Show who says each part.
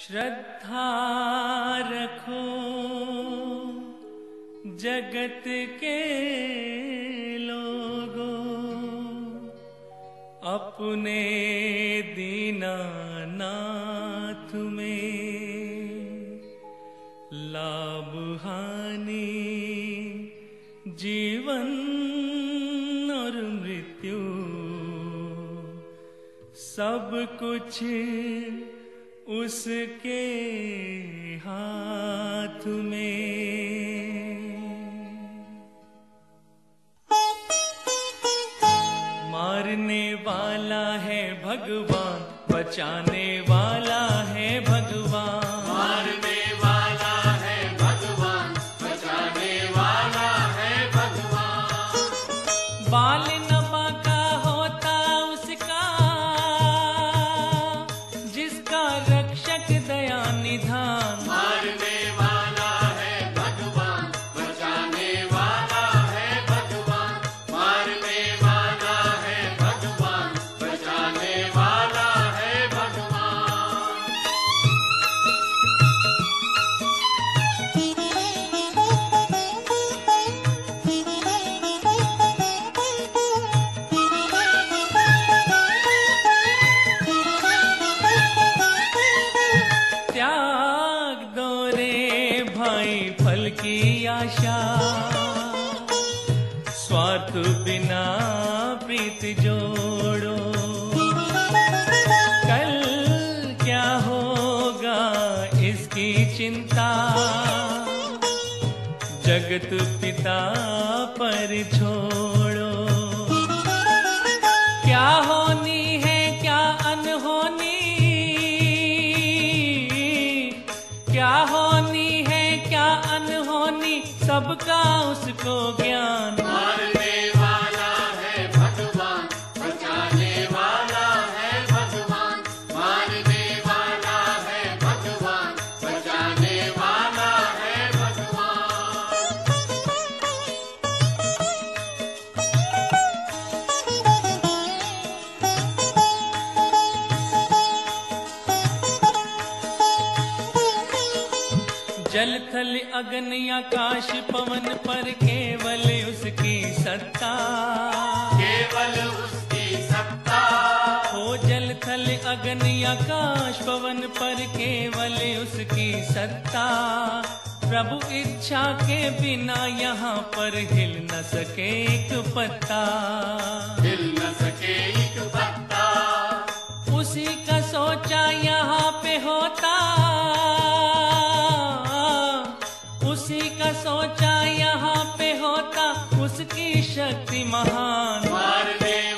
Speaker 1: श्रद्धा रखो जगत के लोगों, अपने दीनानाथ में लाभ हानि जीवन और मृत्यु, सब कुछ उसके हाथ में। मारने वाला है भगवान बचाने वाला है भगवान। की आशा। स्वार्थ बिना प्रीत जोड़ो। कल क्या होगा इसकी चिंता। जगत पिता पर छोड़ो। सबका उसको ज्ञान। जल थल अग्नि आकाश पवन पर केवल उसकी सत्ता।
Speaker 2: केवल उसकी सत्ता।
Speaker 1: हो जल थल अग्नि आकाश पवन पर केवल उसकी सत्ता। प्रभु इच्छा के बिना यहाँ पर हिल न सके एक पत्ता। की शक्ति महान।
Speaker 2: मार दे